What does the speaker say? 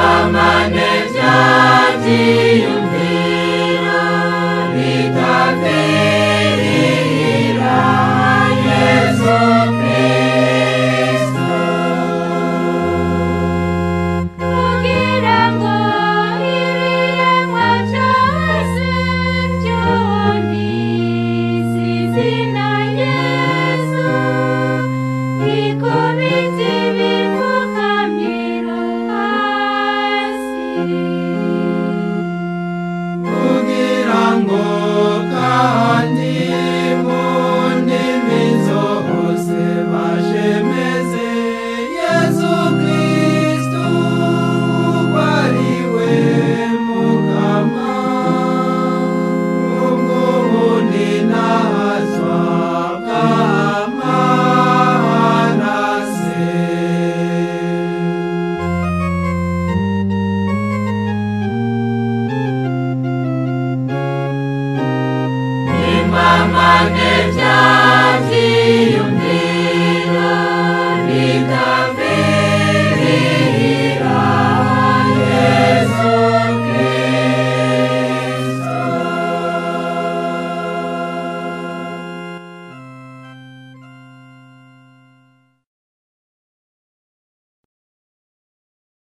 Imamane by'ibyiyumviro my name's